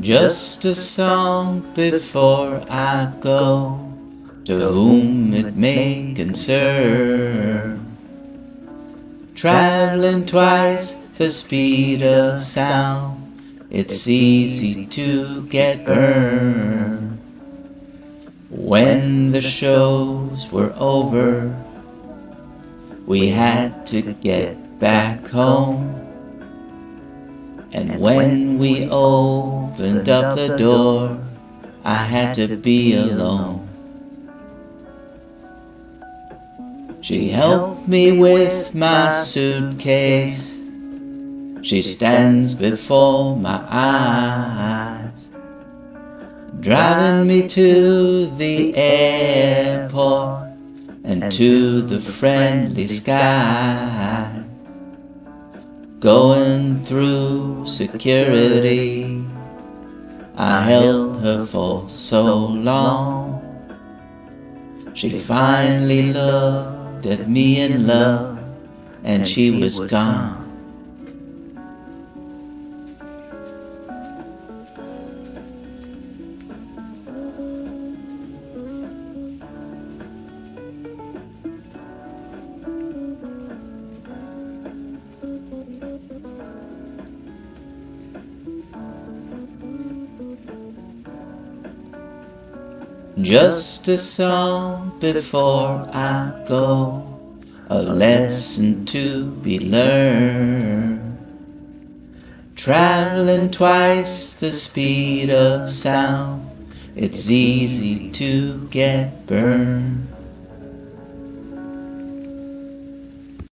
Just a song before I go, to whom it may concern. Traveling twice the speed of sound, it's easy to get burned. When the shows were over, we had to get back home. And when we opened up the door, I had to be alone. She helped me with my suitcase. She stands before my eyes, driving me to the airport and to the friendly skies. Going through security, I held her for so long. She finally looked at me in love, and she was gone. Just a song before I go, a lesson to be learned. Traveling twice the speed of sound, it's easy to get burned.